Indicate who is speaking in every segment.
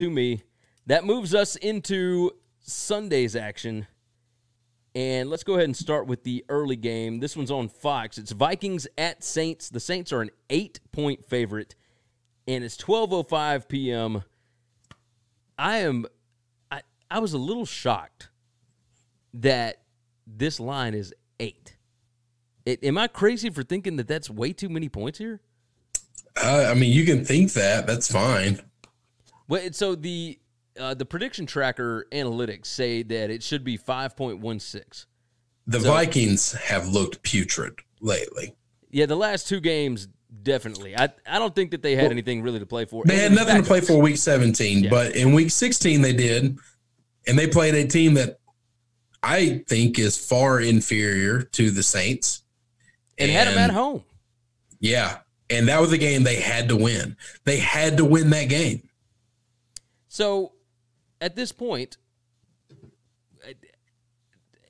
Speaker 1: to me. That moves us into Sunday's action. And let's go ahead and start with the early game. This one's on Fox. It's Vikings at Saints. The Saints are an eight point favorite, and it's 12.05 p.m. I am, I, I was a little shocked that this line is eight. It, am I crazy for thinking that that's way too many points here?
Speaker 2: Uh, I mean, you can think that. That's fine.
Speaker 1: Well, so the uh, the prediction tracker analytics say that it should be 5.16.
Speaker 2: The so, Vikings have looked putrid lately.
Speaker 1: Yeah, the last two games definitely. I I don't think that they had well, anything really to play for.
Speaker 2: They had nothing to play for week 17, yeah. but in week 16 they did. And they played a team that I think is far inferior to the Saints.
Speaker 1: And, and had them at home.
Speaker 2: Yeah. And that was a game they had to win. They had to win that game.
Speaker 1: So at this point,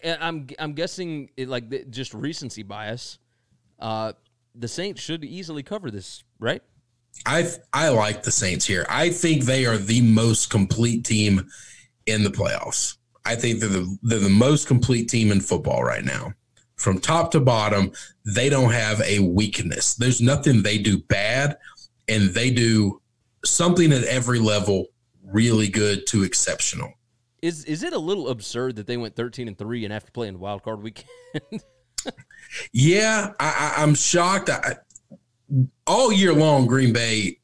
Speaker 1: I'm I'm guessing it, like just recency bias. Uh, the Saints should easily cover this, right?
Speaker 2: I I like the Saints here. I think they are the most complete team in the playoffs. I think they're the they're the most complete team in football right now. From top to bottom, they don't have a weakness. There's nothing they do bad, and they do something at every level really good to exceptional.
Speaker 1: Is is it a little absurd that they went thirteen and three and after playing wild card weekend?
Speaker 2: yeah, I, am shocked. I, all year long, Green Bay,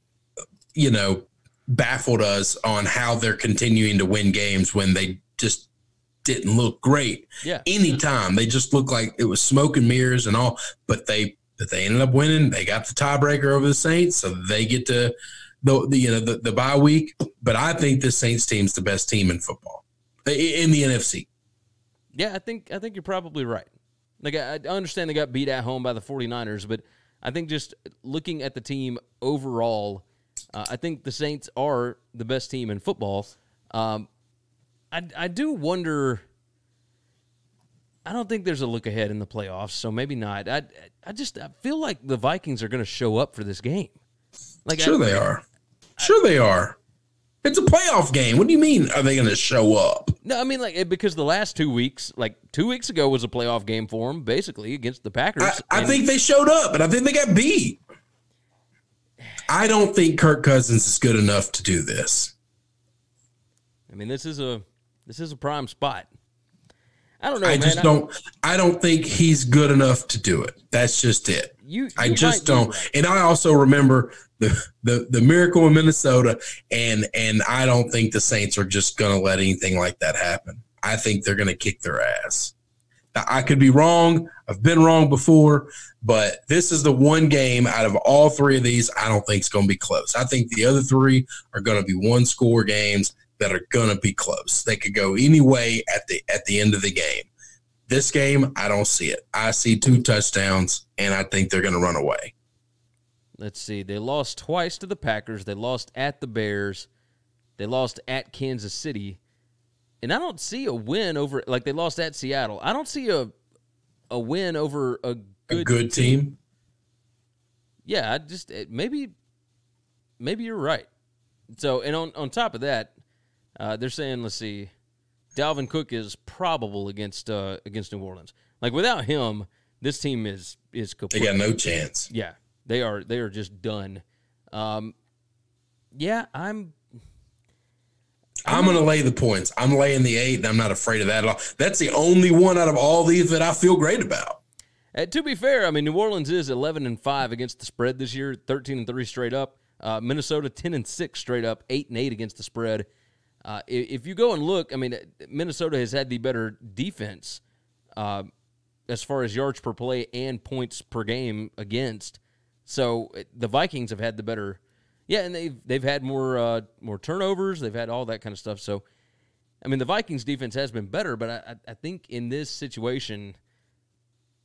Speaker 2: you know, baffled us on how they're continuing to win games when they just didn't look great.
Speaker 1: Yeah.
Speaker 2: Anytime they just looked like it was smoke and mirrors and all, but they but they ended up winning. They got the tiebreaker over the Saints, so they get to the, the you know the, the bye week. But I think the Saints team's the best team in football in the NFC.
Speaker 1: Yeah, I think I think you're probably right. Like I, understand they got beat at home by the 49ers, but I think just looking at the team overall, uh, I think the Saints are the best team in football. Um, I I do wonder. I don't think there's a look ahead in the playoffs, so maybe not. I I just I feel like the Vikings are going to show up for this game.
Speaker 2: Like sure I, they are. Sure, they are. It's a playoff game. What do you mean? Are they going to show up?
Speaker 1: No, I mean like because the last two weeks, like two weeks ago, was a playoff game for them, basically against the Packers.
Speaker 2: I, I think they showed up, and I think they got beat. I don't think Kirk Cousins is good enough to do this.
Speaker 1: I mean, this is a this is a prime spot. I don't know.
Speaker 2: I
Speaker 1: man.
Speaker 2: just don't. I don't think he's good enough to do it. That's just it.
Speaker 1: You, you
Speaker 2: I just don't. Right. And I also remember the, the the miracle in Minnesota, and and I don't think the Saints are just going to let anything like that happen. I think they're going to kick their ass. Now, I could be wrong. I've been wrong before, but this is the one game out of all three of these I don't think it's going to be close. I think the other three are going to be one score games that are going to be close. They could go any way at the at the end of the game. This game, I don't see it. I see two touchdowns, and I think they're going to run away.
Speaker 1: Let's see. They lost twice to the Packers. They lost at the Bears. They lost at Kansas City. And I don't see a win over like they lost at Seattle. I don't see a a win over a good,
Speaker 2: a good team. team.
Speaker 1: Yeah, I just maybe maybe you're right. So, and on on top of that, uh, they're saying, let's see, Dalvin Cook is probable against uh, against New Orleans. Like without him, this team is is
Speaker 2: complete. They got no chance.
Speaker 1: Yeah, they are. They are just done. Um, yeah,
Speaker 2: I'm. I'm, going to lay the points. I'm laying the eight, and I'm not afraid of that at all. That's the only one out of all these that I feel great about.
Speaker 1: Uh, to be fair, I mean New Orleans is 11 and five against the spread this year, 13 and three straight up. Uh, Minnesota 10 and six straight up, eight and eight against the spread. Uh, if you go and look, I mean, Minnesota has had the better defense uh, as far as yards per play and points per game against. So the Vikings have had the better, yeah, and they've they've had more uh, more turnovers. They've had all that kind of stuff. So, I mean, the Vikings defense has been better, but I, I think in this situation,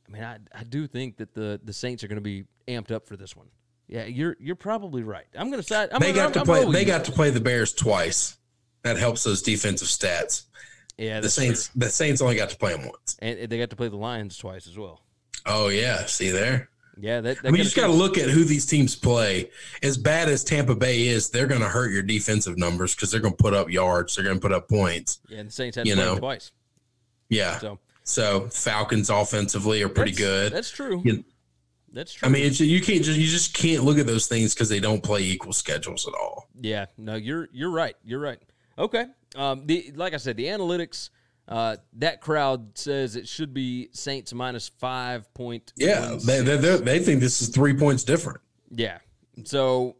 Speaker 1: I mean, I, I do think that the the Saints are going to be amped up for this one. Yeah, you're you're probably right. I'm going to say
Speaker 2: they got to play. They got to play the Bears twice that helps those defensive stats.
Speaker 1: Yeah,
Speaker 2: the Saints. True. The Saints only got to play them once,
Speaker 1: and they got to play the Lions twice as well.
Speaker 2: Oh yeah, see there.
Speaker 1: Yeah, that,
Speaker 2: I mean, you just got to look at who these teams play. As bad as Tampa Bay is, they're going to hurt your defensive numbers because they're going to put up yards. They're going to put up points.
Speaker 1: Yeah, and the Saints had you know twice.
Speaker 2: Yeah. So, so Falcons offensively are pretty
Speaker 1: that's,
Speaker 2: good.
Speaker 1: That's true. You, that's true.
Speaker 2: I mean, you can't just you just can't look at those things because they don't play equal schedules at all.
Speaker 1: Yeah. No, you're you're right. You're right. Okay. Um. The like I said, the analytics uh, that crowd says it should be Saints minus five point.
Speaker 2: Yeah, they, they they think this is three points different.
Speaker 1: Yeah. So,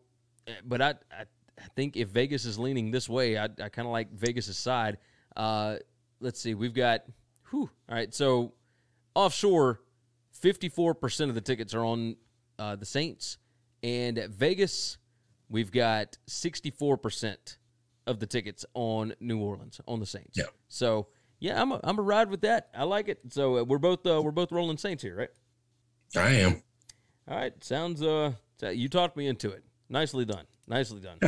Speaker 1: but I I, I think if Vegas is leaning this way, I I kind of like Vegas' side. Uh, let's see, we've got. Whew, all right, so offshore, fifty four percent of the tickets are on uh, the Saints, and at Vegas, we've got sixty four percent of the tickets on New Orleans on the Saints.
Speaker 2: Yeah.
Speaker 1: So yeah, I'm a, I'm a ride with that. I like it. So uh, we're both uh, we're both rolling Saints here, right?
Speaker 2: I am.
Speaker 1: All right, sounds uh, you talked me into it. Nicely done. Nicely done.